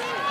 Let's go.